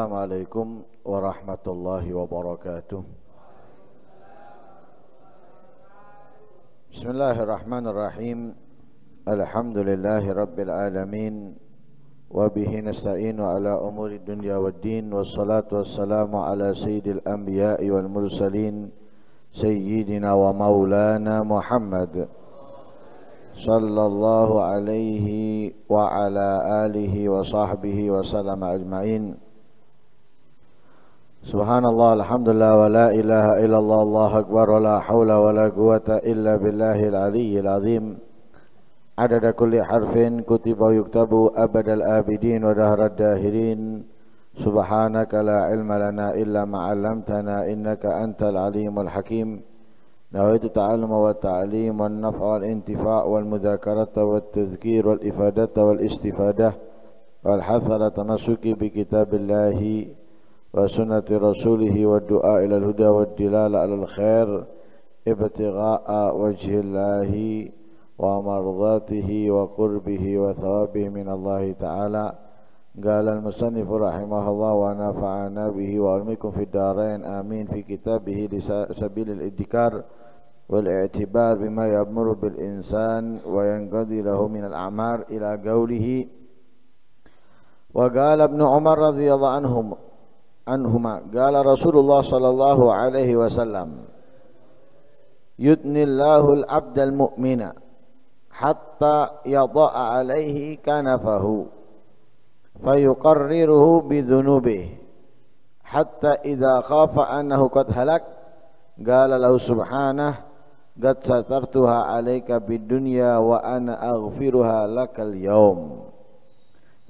السلام عليكم ورحمة الله وبركاته. بسم الله الرحمن الرحيم. الحمد لله رب العالمين. وبه نستعين على أمور الدنيا والدين. والصلاة والسلام على سيد الأنبياء والمرسلين. سيدنا ومولانا محمد صلى الله عليه وعلى آله وصحبه وسلم أجمعين. سبحان الله الحمد لله ولا إله إلا الله الله أكبر ولا حول ولا قوة إلا بالله العلي العظيم عدد كل حرف كتب ويكتب أبد الآبدين ودهر الداهرين سبحانك لا علم لنا إلا ما علمتنا إنك أنت العليم الحكيم نويت التعلم والتعليم والنفع والانتفاع والمذاكرة والتذكير والإفادة والاستفادة والحث على التمسك بكتاب الله وسنة رسوله والدعاء إلى الهدى والدلالة على الخير ابتغاء وجه الله ومرضاته وقربه وثوابه من الله تعالى. قال المصنف رحمه الله ونفعنا به وعلمكم في الدارين. آمين. في كتابه لسبيل الإدكار والإعتبار بما يأمر بالإنسان وينقضي له من الأعمار إلى قوله وقال ابن عمر رضي الله عنهم عنهما قال رسول الله صلى الله عليه وسلم يدني الله العبد المؤمن حتى يضع عليه كنفه فيقرره بذنوبه حتى إذا خاف أنه قد هلك قال له سبحانه قد سترتها عليك بالدنيا وأنا أغفرها لك اليوم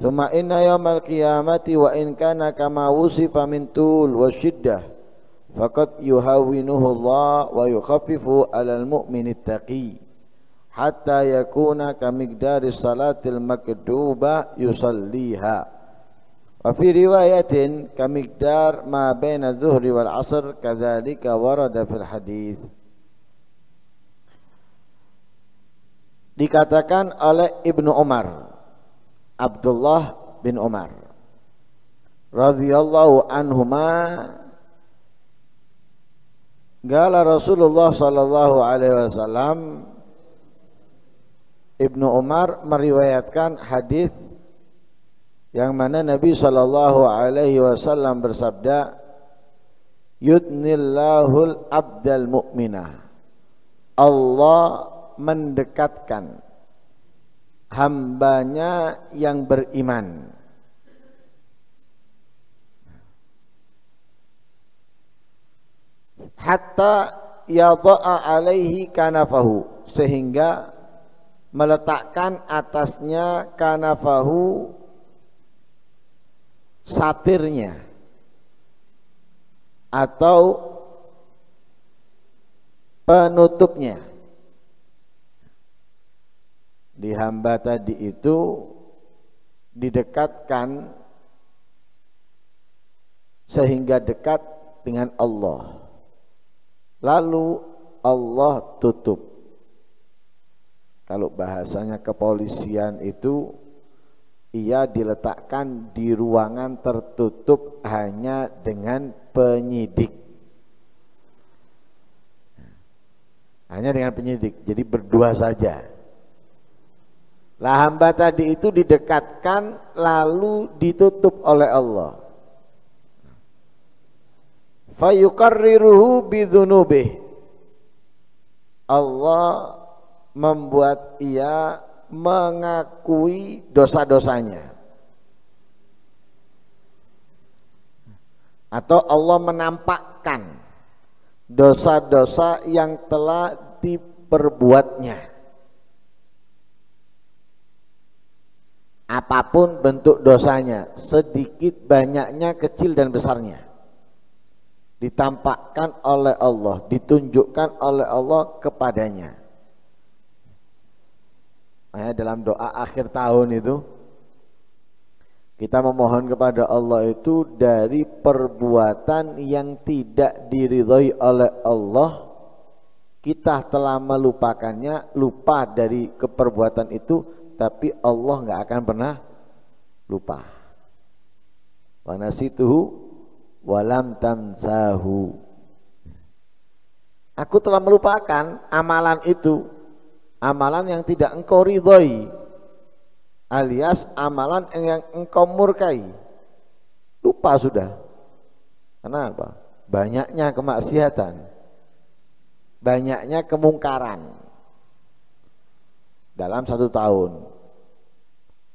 ثم إن يوم القيامة وإن كان كما وصف من طول والشدة فقد يهونه الله ويخفف على المؤمن التقي حتى يكون كمقدار الصلاة المكتوبة يصليها. وفي رواية كمقدار ما بين الظهر والعصر كذلك ورد في الحديث. dikatakan oleh Ibnu Umar Abdullah bin Umar radhiyallahu anhuma Gala Rasulullah sallallahu alaihi wasallam Ibnu Umar meriwayatkan hadis yang mana Nabi sallallahu alaihi wasallam bersabda Yudnillahul abdal mu'minah Allah mendekatkan hambanya yang beriman. Hatta yadha'a alaihi kanafahu. Sehingga meletakkan atasnya kanafahu satirnya. Atau penutupnya di hamba tadi itu didekatkan sehingga dekat dengan Allah. Lalu Allah tutup. Kalau bahasanya kepolisian itu ia diletakkan di ruangan tertutup hanya dengan penyidik. Hanya dengan penyidik jadi berdua saja lah hamba tadi itu didekatkan lalu ditutup oleh Allah. Fayukarriruhu bidhunubih Allah membuat ia mengakui dosa-dosanya. Atau Allah menampakkan dosa-dosa yang telah diperbuatnya apa pun bentuk dosanya sedikit banyaknya kecil dan besarnya. Ditampakkan oleh Allah ditunjukkan oleh Allah kepadanya. Makanya dalam doa akhir tahun itu kita memohon kepada Allah itu dari perbuatan yang tidak diridhoi oleh Allah kita telah melupakannya lupa dari keperbuatan itu tapi Allah nggak akan pernah lupa. Wa nasituhu walam tamsahu. Aku telah melupakan amalan itu. Amalan yang tidak engkau ridhoi alias amalan yang engkau murkai. Lupa sudah. Kenapa banyaknya kemaksiatan. Banyaknya kemungkaran dalam satu tahun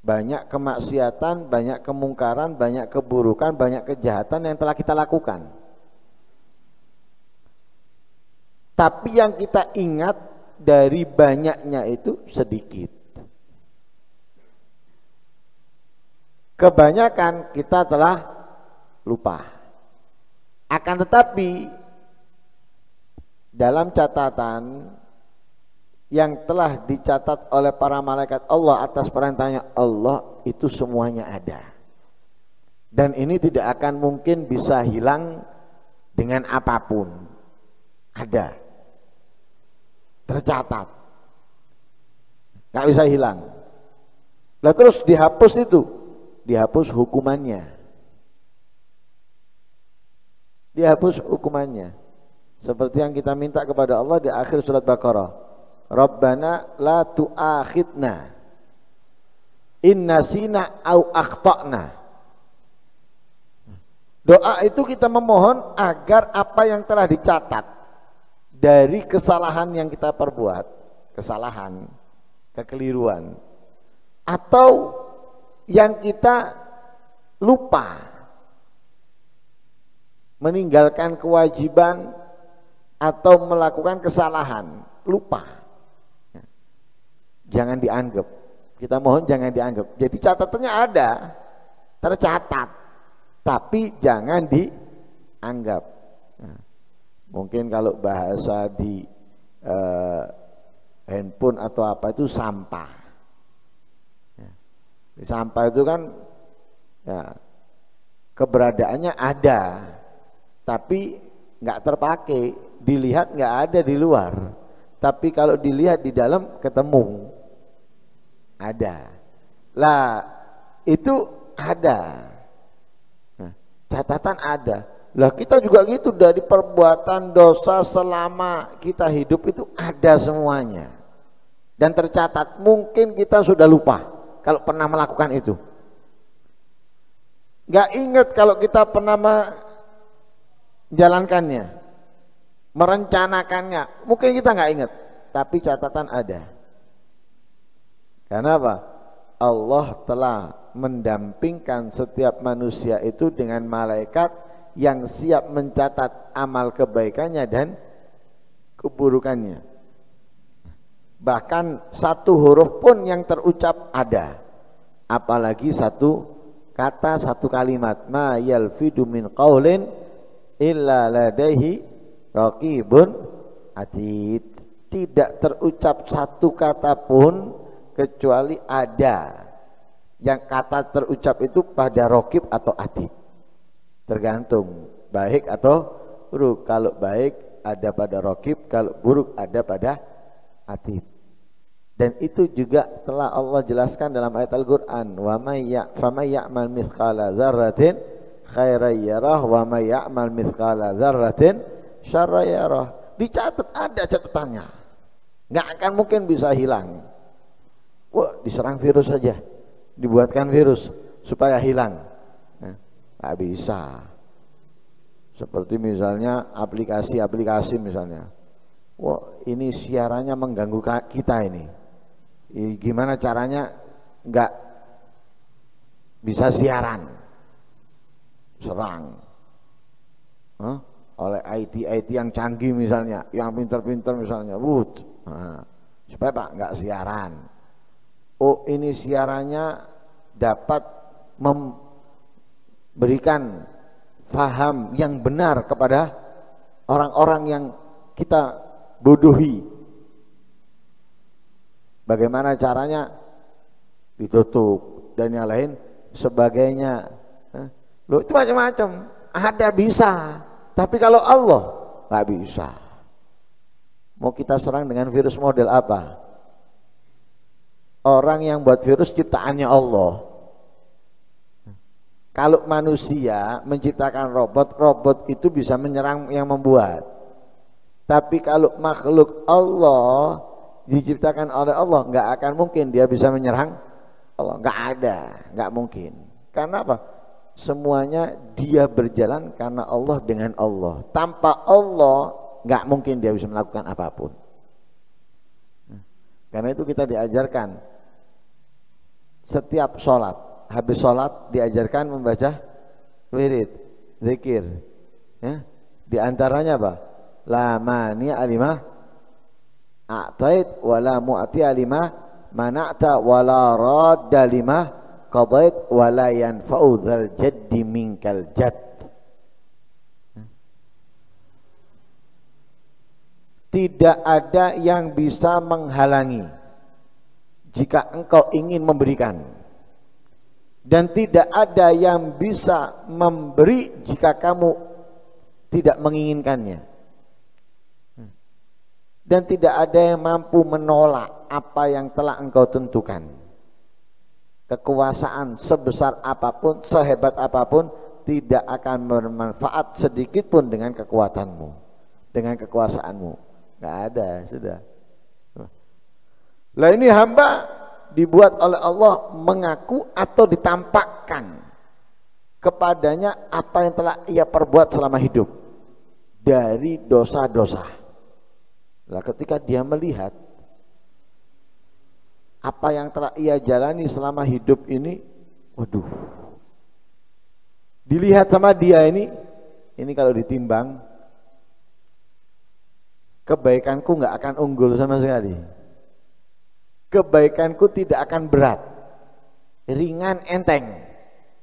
banyak kemaksiatan, banyak kemungkaran, banyak keburukan, banyak kejahatan yang telah kita lakukan. Tapi yang kita ingat dari banyaknya itu sedikit. Kebanyakan kita telah lupa. Akan tetapi dalam catatan yang telah dicatat oleh para malaikat Allah atas perintahnya Allah itu semuanya ada. Dan ini tidak akan mungkin bisa hilang dengan apa pun. Ada. Tercatat. Gak bisa hilang. Lah terus dihapus itu. Dihapus hukumannya. Dihapus hukumannya. Seperti yang kita minta kepada Allah di akhir surat Baqarah Rabbana la tu'akhidna. Inna sina au akhtana. Doa itu kita memohon agar apa yang telah dicatat dari kesalahan yang kita perbuat, kesalahan, kekeliruan atau yang kita lupa meninggalkan kewajiban atau melakukan kesalahan, lupa jangan dianggap. Kita mohon jangan dianggap. Jadi catatannya ada, tercatat, tapi jangan dianggap. Nah, mungkin kalau bahasa di eh, handphone atau apa itu sampah. Ya. Sampah itu kan ya, keberadaannya ada, tapi nggak terpakai, dilihat nggak ada di luar. Tapi kalau dilihat di dalam ketemu ada. Lah itu ada. Nah, catatan ada. Lah kita juga gitu dari perbuatan dosa selama kita hidup itu ada semuanya. Dan tercatat mungkin kita sudah lupa kalau pernah melakukan itu. Gak ingat kalau kita pernah menjalankannya, merencanakannya. Mungkin kita nggak ingat, tapi catatan ada. Karena apa? Allah telah mendampingkan setiap manusia itu dengan malaikat yang siap mencatat amal kebaikannya dan keburukannya. Bahkan satu huruf pun yang terucap ada. Apalagi satu kata, satu kalimat. Ma yalfidu min qawlin illa ladaihi raqibun atid. Tidak terucap satu kata pun kecuali ada yang kata terucap itu pada rokib atau atid tergantung baik atau buruk. Kalau baik ada pada rokib kalau buruk ada pada atid dan itu juga telah Allah jelaskan dalam ayat Al-Qur'an. Wa may ya'mal mithqala dzarratin khairan yarah. Wa may ya'mal mithqala dzarratin syarran yarah. Dicatat ada catatannya. Nggak akan mungkin bisa hilang Wah, diserang virus saja, dibuatkan virus supaya hilang. Nah, nggak bisa. Seperti misalnya aplikasi-aplikasi misalnya. Wah, ini siarannya mengganggu kita ini. Gimana caranya nggak bisa siaran? Serang. Huh? oleh IT-IT yang canggih misalnya, yang pinter-pinter misalnya, wood, nah, supaya pak nggak siaran, oh ini siarannya dapat memberikan faham yang benar kepada orang-orang yang kita bodohi. Bagaimana caranya? Ditutup dan yang lain sebagainya. Loh itu macam-macam. Ada bisa, tapi kalau Allah nggak bisa. Mau kita serang dengan virus model apa? Orang yang buat virus ciptaannya Allah Kalau manusia menciptakan robot, robot itu bisa menyerang yang membuat. Tapi kalau makhluk Allah diciptakan oleh Allah, nggak akan mungkin dia bisa menyerang Allah. Nggak ada, nggak mungkin. Karena apa? Semuanya dia berjalan karena Allah dengan Allah. Tanpa Allah, nggak mungkin dia bisa melakukan apa pun. Karena itu kita diajarkan setiap sholat habis sholat diajarkan membaca wirid, zikir. Ya. Di antaranya apa? La mani alimah a'tait wa la mu'ti alimah mana'ta wa la radda limah qadait wa la yanfa'u dzal jaddi minkal jadd. Tidak ada yang bisa menghalangi jika engkau ingin memberikan. Dan tidak ada yang bisa memberi jika kamu tidak menginginkannya. Dan tidak ada yang mampu menolak apa yang telah engkau tentukan. Kekuasaan sebesar apa pun sehebat apa pun tidak akan bermanfaat sedikit pun dengan kekuatanmu dengan kekuasaanmu. Nggak ada sudah lah ini hamba dibuat oleh Allah mengaku atau ditampakkan kepadanya apa yang telah ia perbuat selama hidup dari dosa-dosa. Lah ketika dia melihat apa yang telah ia jalani selama hidup ini, waduh. Dilihat sama dia ini, ini kalau ditimbang kebaikanku nggak akan unggul sama sekali kebaikanku tidak akan berat. Ringan enteng.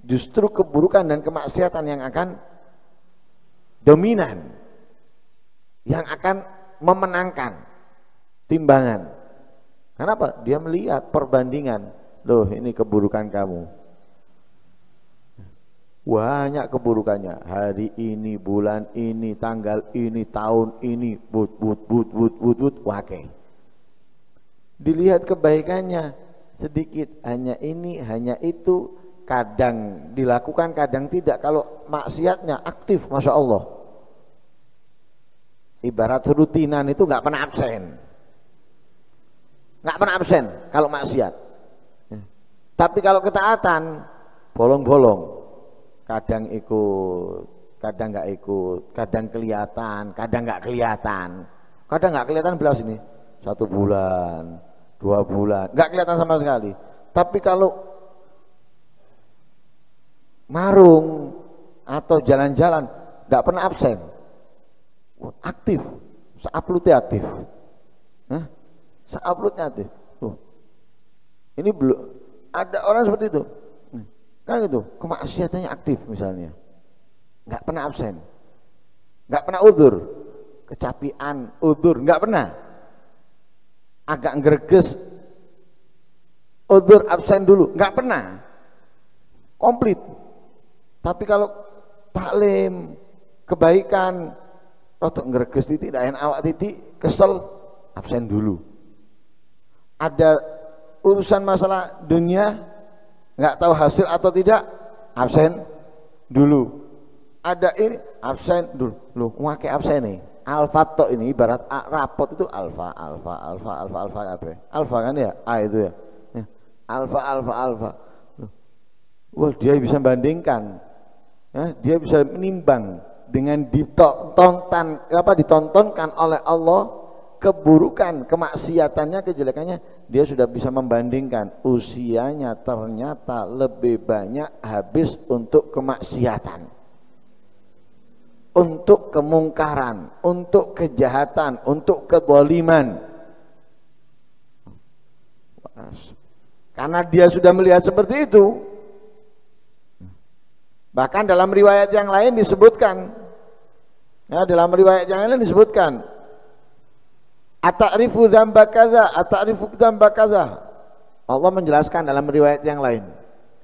Justru keburukan dan kemaksiatan yang akan dominan yang akan memenangkan timbangan. Kenapa? dia melihat perbandingan. Loh ini keburukan kamu. Banyak keburukannya. Hari ini, bulan ini, tanggal ini, tahun ini but but but but but but. Wakil dilihat kebaikannya. Sedikit hanya ini hanya itu. Kadang dilakukan kadang tidak. Kalau maksiatnya aktif masya Allah. Ibarat rutinan itu nggak pernah absen. Nggak pernah absen kalau maksiat. Tapi kalau ketaatan bolong-bolong. Kadang ikut kadang nggak ikut. Kadang kelihatan kadang nggak kelihatan. Kadang nggak kelihatan belas ini. Satu bulan dua bulan. Nggak kelihatan sama sekali. Tapi kalau marung atau jalan-jalan nggak pernah absen. Aktif. Seuploadnya aktif. Hah? seuploadnya aktif. Ini belum ada orang seperti itu. Kan itu kemaksiatannya aktif misalnya. Nggak pernah absen. Nggak pernah udur. Kecapian udur. Nggak pernah agak greges udur absen dulu. Nggak pernah. Komplit. Tapi kalau taklim kebaikan rotok greges titik dayan awak titik kesel absen dulu. Ada urusan masalah dunia nggak tahu hasil atau tidak absen dulu. Ada ini absen dulu. Lu ngake absen nih alfa tok ini ibarat A, rapot itu alfa alfa alfa alfa alfa apa alfa kan ya? A itu ya, ya. alfa alfa alfa wah dia bisa bandingkan. Ya, dia bisa menimbang dengan ditonton apa ditontonkan oleh Allah keburukan kemaksiatannya kejelekannya dia sudah bisa membandingkan. Usianya ternyata lebih banyak habis untuk kemaksiatan untuk kemungkaran, untuk kejahatan, untuk kezaliman. Karena dia sudah melihat seperti itu. Bahkan dalam riwayat yang lain disebutkan ya dalam riwayat yang lain disebutkan Ata'rifu dzamba kaza, ata'rifu. Allah menjelaskan dalam riwayat yang lain.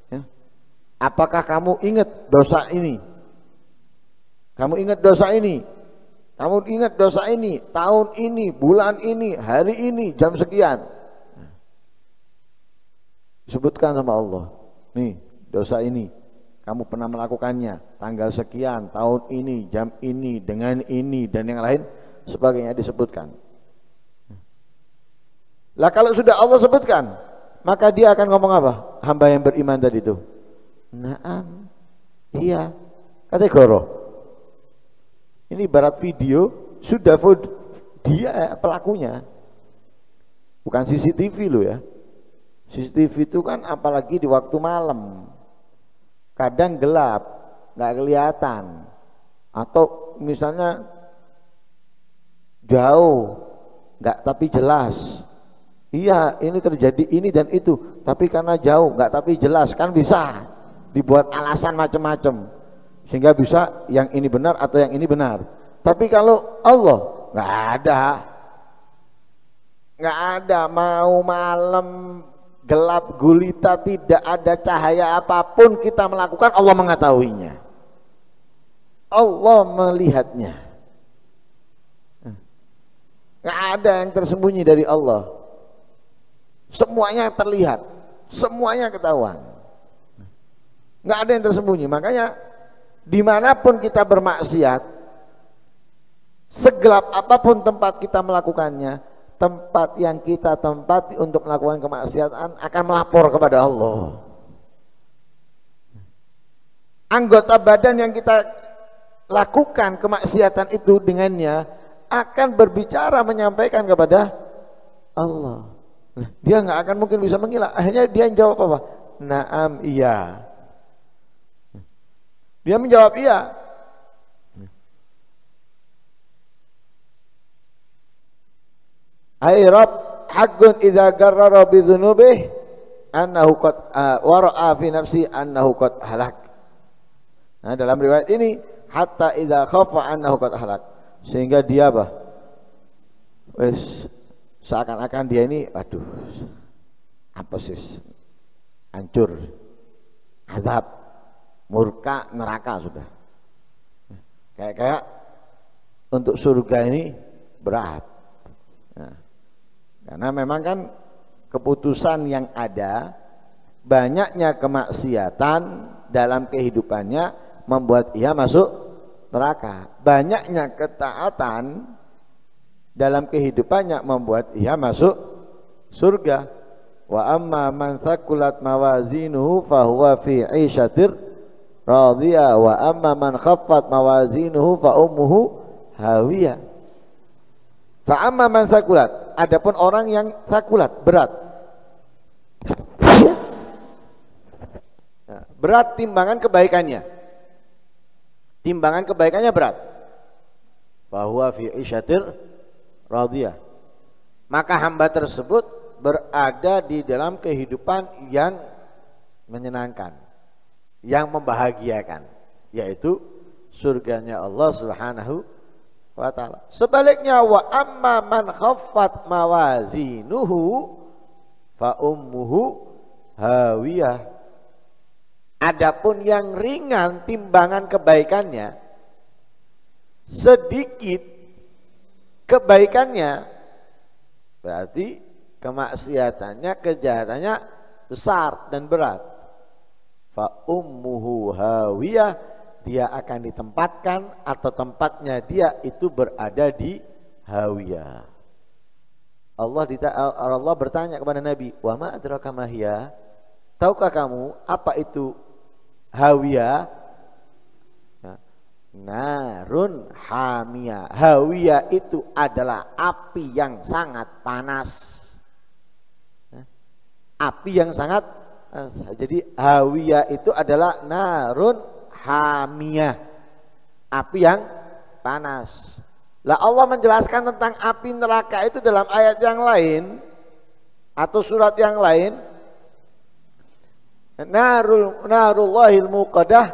Ya. Apakah kamu ingat dosa ini? Kamu ingat dosa ini. Kamu ingat dosa ini, tahun ini, bulan ini, hari ini, jam sekian. Sebutkan sama Allah. Nih, dosa ini. kamu pernah melakukannya tanggal sekian tahun ini jam ini dengan ini dan yang lain sebagainya disebutkan lah kalau sudah Allah sebutkan maka dia akan ngomong apa hamba yang beriman tadi itu naam iya kata goro ini barat video sudah dia pelakunya. Bukan CCTV lo ya. CCTV itu kan apalagi di waktu malam. Kadang gelap, nggak kelihatan, atau misalnya jauh, nggak tapi jelas. Iya, ini terjadi ini dan itu, tapi karena jauh, nggak tapi jelas, kan bisa dibuat alasan macam-macam, sehingga bisa yang ini benar atau yang ini benar. Tapi kalau Allah nggak ada, nggak ada. Mau malam gelap gulita tidak ada cahaya apa pun kita melakukan Allah mengetahuinya. Allah melihatnya. Nggak ada yang tersembunyi dari Allah. Semuanya terlihat. Semuanya ketahuan. Nggak ada yang tersembunyi. Makanya di mana pun kita bermaksiat segelap apa pun tempat kita melakukannya tempat yang kita tempati untuk melakukan kemaksiatan akan melapor kepada Allah. Anggota badan yang kita lakukan kemaksiatan itu dengannya akan berbicara menyampaikan kepada Allah. Dia nggak akan mungkin bisa mengilah. Akhirnya dia jawab apa? Naam iya. Dia menjawab iya. Ay Rabb haqqun idza garrara bi dzunubih annahu qad wara'a fi nafsi annahu qad halak. Nah, dalam riwayat ini hatta idza khafa annahu qad halak. Sehingga dia apa? Wes seakan-akan dia ini aduh apa sih hancur azab murka neraka sudah kayak kayak untuk surga ini berat nah, karena memang kan keputusan yang ada banyaknya kemaksiatan dalam kehidupannya membuat ia masuk neraka. Banyaknya ketaatan dalam kehidupannya membuat ia masuk surga. Wa amma man thaqulat mawazinuhu fahuwa fi radiyah wa amma man khaffat mawazinuhu fa ummuhu hawiyah. Fa amma man thaqulat adapun orang yang sakulat berat. Nah, berat timbangan kebaikannya. Timbangan kebaikannya berat. Bahwa fi isyatir radiyah maka hamba tersebut berada di dalam kehidupan yang menyenangkan yang membahagiakan yaitu surganya Allah Subhanahu wa taala. Sebaliknya wa amma man khaffat mawazinuhu fa ummuhu hawiyah. Adapun yang ringan timbangan kebaikannya sedikit kebaikannya berarti kemaksiatannya kejahatannya besar dan berat fa ummuhu hawiyah dia akan ditempatkan atau tempatnya dia itu berada di Hawiyah. Allah Allah bertanya kepada Nabi, "Wa ma adraka mahya?" Tahukah kamu apa itu Hawiyah? Nah, narun hamia. Hawiyah itu adalah api yang sangat panas. Nah, api yang sangat jadi Hawiyah itu adalah narun hamiyah. Api yang panas. Lah Allah menjelaskan tentang api neraka itu dalam ayat yang lain atau surat yang lain. Narul narullahil muqadah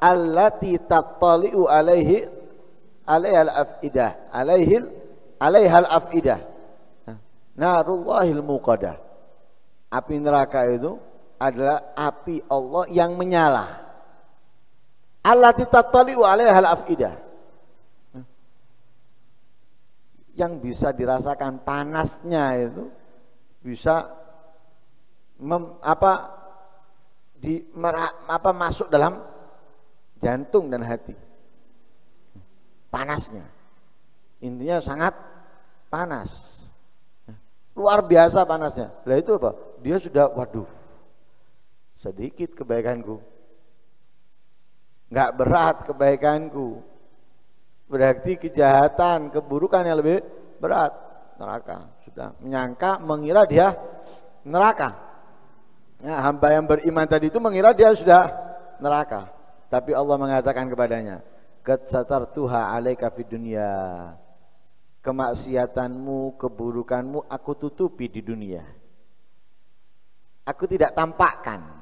allati tattali'u alaihi alaihal afidah. Alaihil alaihal afidah. Narullahil muqadah api neraka itu adalah api Allah yang menyala Allah tattali'u alaiha al-afidah. Yang bisa dirasakan panasnya itu bisa mem, apa di mera, apa masuk dalam jantung dan hati. Panasnya. Intinya sangat panas. Luar biasa panasnya. Lah itu apa? Dia sudah waduh. Sedikit kebaikanku. Enggak berat kebaikanku. Berarti kejahatan, keburukan yang lebih berat neraka. Sudah menyangka mengira dia neraka. Ya, hamba yang beriman tadi itu mengira dia sudah neraka. Tapi Allah mengatakan kepadanya, "Qad satartuha 'alaika fid dunya." Kemaksiatanmu, keburukanmu aku tutupi di dunia. Aku tidak tampakkan.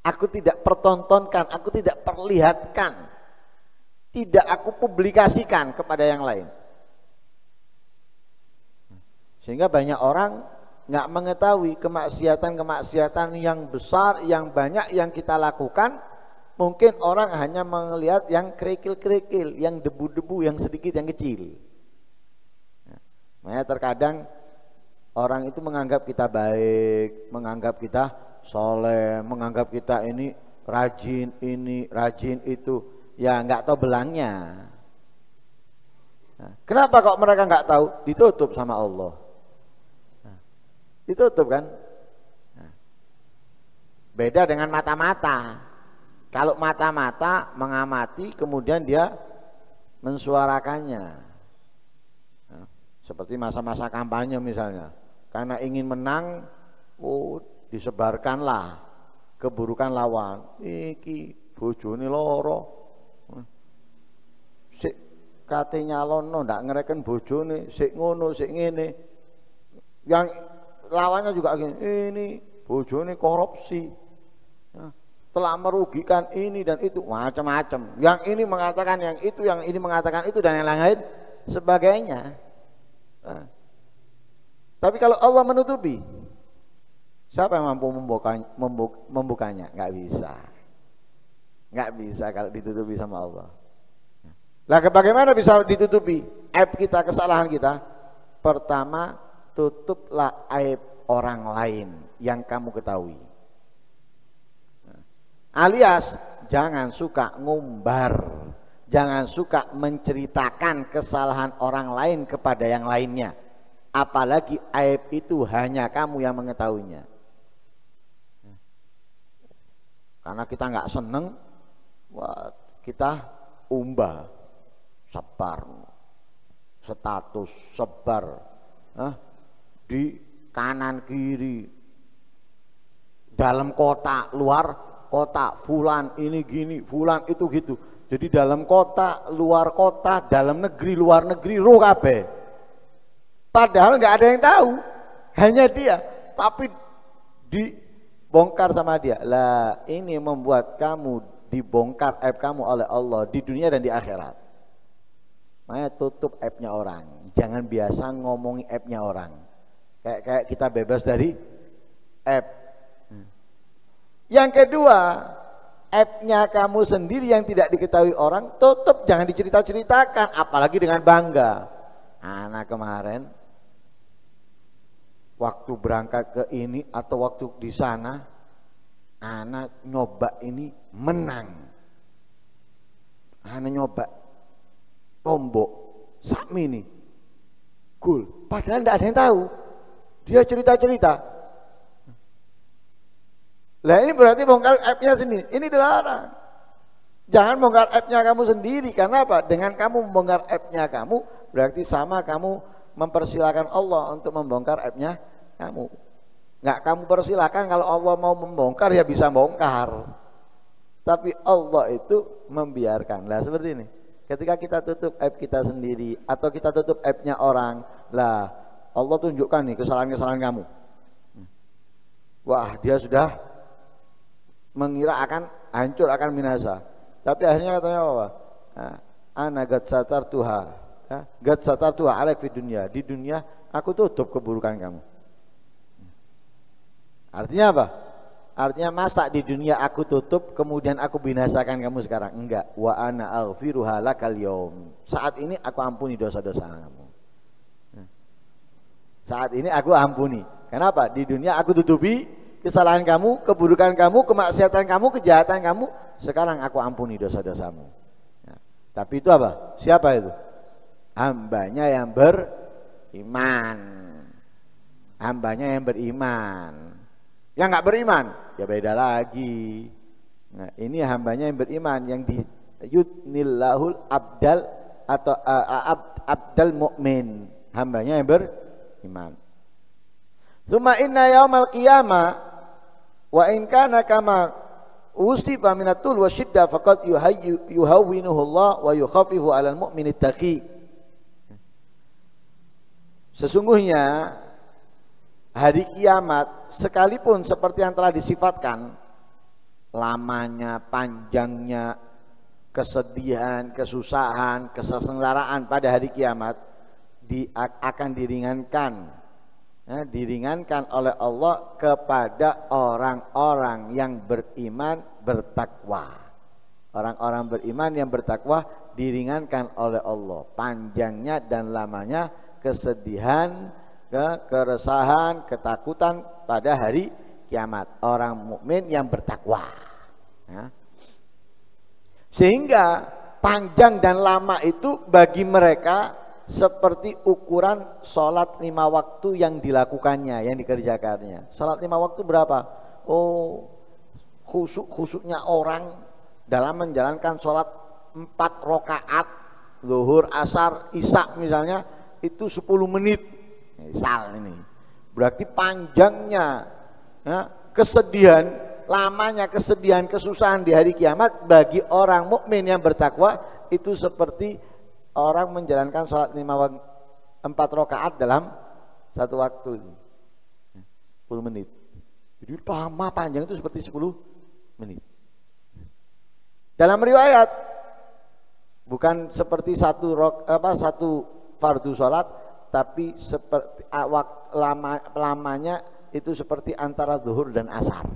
Aku tidak pertontonkan, aku tidak perlihatkan. Tidak aku publikasikan kepada yang lain. Sehingga banyak orang nggak mengetahui kemaksiatan-kemaksiatan yang besar, yang banyak yang kita lakukan. Mungkin orang hanya melihat yang kerikil-kerikil, yang debu-debu, yang sedikit, yang kecil. Makanya terkadang orang itu menganggap kita baik, menganggap kita soleh, menganggap kita ini rajin ini, rajin itu. Ya nggak tahu belangnya. Nah, kenapa kok mereka nggak tahu? Ditutup sama Allah. Nah, ditutup kan? Nah, beda dengan mata-mata. Kalau mata-mata mengamati kemudian dia mensuarakannya. Seperti masa-masa kampanye misalnya. Karena ingin menang, oh disebarkanlah keburukan lawan. Iki bojone loro. Sik kate nyalono ndak ngereken bojone, sik ngono, sik ngene. Yang lawannya juga gini, ini bojone korupsi. telah merugikan ini dan itu macam-macam. Yang ini mengatakan yang itu, yang ini mengatakan itu dan yang lain sebagainya. Nah. Tapi kalau Allah menutupi, siapa yang mampu membukanya? Nggak bisa. Nggak bisa kalau ditutupi sama Allah. Lah bagaimana bisa ditutupi aib kita, kesalahan kita? Pertama, tutuplah aib orang lain yang kamu ketahui. Alias jangan suka ngumbar Jangan suka menceritakan kesalahan orang lain kepada yang lainnya. Apalagi aib itu hanya kamu yang mengetahuinya. Karena kita nggak seneng, wah, kita umbah, sebar, status, sebar, eh, di kanan kiri, dalam kota, luar kota, fulan ini gini, fulan itu gitu jadi dalam kota, luar kota, dalam negeri, luar negeri, roh kabeh. Padahal nggak ada yang tahu, hanya dia. Tapi dibongkar sama dia. Lah ini membuat kamu dibongkar aib kamu oleh Allah di dunia dan di akhirat. Makanya tutup aibnya orang. Jangan biasa ngomongin aibnya orang. Kayak kayak kita bebas dari aib. Hmm. Yang kedua, app-nya kamu sendiri yang tidak diketahui orang, tutup jangan dicerita-ceritakan, apalagi dengan bangga. Anak kemarin waktu berangkat ke ini atau waktu di sana, anak nyoba ini menang. Anak nyoba tombok sakmi ini, cool. Padahal tidak ada yang tahu. Dia cerita-cerita, lah ini berarti bongkar app-nya sendiri. Ini dilarang. Jangan bongkar app-nya kamu sendiri. Karena apa? Dengan kamu membongkar app-nya kamu, berarti sama kamu mempersilahkan Allah untuk membongkar app-nya kamu. Nggak kamu persilahkan kalau Allah mau membongkar ya bisa bongkar. Tapi Allah itu membiarkan. Lah seperti ini. Ketika kita tutup app kita sendiri atau kita tutup app-nya orang, lah Allah tunjukkan nih kesalahan-kesalahan kamu. Wah, dia sudah mengira akan hancur akan binasa. Tapi akhirnya katanya apa? Nah, ana gad satar tuha. Gad satar tuha alek di dunia. Di dunia aku tutup keburukan kamu. Artinya apa? Artinya masa di dunia aku tutup kemudian aku binasakan kamu sekarang? Enggak. Wa ana aghfiruha lakal. Saat ini aku ampuni dosa-dosa kamu. Saat ini aku ampuni. Kenapa? Di dunia aku tutupi kesalahan kamu, keburukan kamu, kemaksiatan kamu, kejahatan kamu. Sekarang aku ampuni dosa-dosamu. Tapi itu apa? Siapa itu? Hambanya yang beriman. Hambanya yang beriman. Yang nggak beriman, ya beda lagi. Nah, ini hambanya yang beriman yang di yudnillahul abdal atau uh, ab, abdal mukmin hambanya yang beriman. Tsumma inna yaumal qiyamah wa in kana kama usifa minatul wa syiddah faqad yuhawwinuhu Allah wa yukhaffifu 'alal mu'mini taqi. Sesungguhnya hari kiamat sekalipun seperti yang telah disifatkan lamanya, panjangnya, kesedihan, kesusahan, kesengsaraan pada hari kiamat di, akan diringankan. Ya, diringankan oleh Allah kepada orang-orang yang beriman bertakwa. Orang-orang beriman yang bertakwa diringankan oleh Allah. Panjangnya dan lamanya kesedihan ke keresahan ketakutan pada hari kiamat orang mukmin yang bertakwa ya sehingga panjang dan lama itu bagi mereka seperti ukuran sholat lima waktu yang dilakukannya, yang dikerjakannya. Sholat lima waktu berapa? Oh, khusuk khusuknya orang dalam menjalankan sholat empat rokaat, zuhur, asar, isak misalnya itu 10 menit. Misal ini. Berarti panjangnya ya, kesedihan lamanya kesedihan, kesusahan di hari kiamat bagi orang mukmin yang bertakwa itu seperti orang menjalankan sholat lima empat rakaat dalam satu waktu 10 menit. Jadi lama panjang itu seperti 10 menit. Dalam riwayat bukan seperti satu rok, apa satu fardu sholat tapi seperti awak lama lamanya itu seperti antara zuhur dan asar.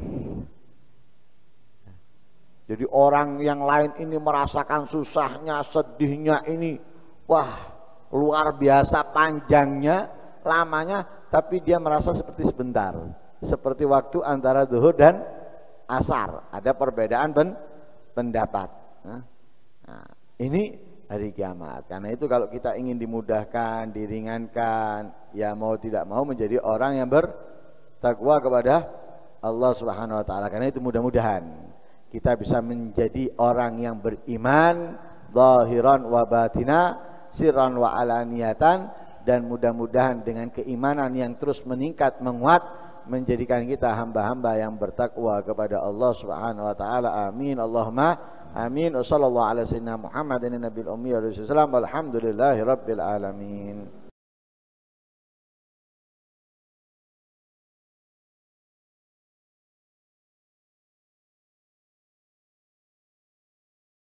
Jadi orang yang lain ini merasakan susahnya, sedihnya ini, wah luar biasa panjangnya, lamanya, tapi dia merasa seperti sebentar, seperti waktu antara zuhur dan asar. Ada perbedaan pen, pendapat. Nah, nah, ini hari kiamat. Karena itu kalau kita ingin dimudahkan, diringankan, ya mau tidak mau menjadi orang yang bertakwa kepada Allah Subhanahu wa taala. Karena itu mudah-mudahan kita bisa menjadi orang yang beriman zahiran wa batina sirran wa alaniyatan dan mudah-mudahan dengan keimanan yang terus meningkat menguat menjadikan kita hamba-hamba yang bertakwa kepada Allah Subhanahu wa taala amin Allahumma amin sallallahu alaihi wasallam Muhammadin nabiyil ummi wa sallam alhamdulillahi rabbil alamin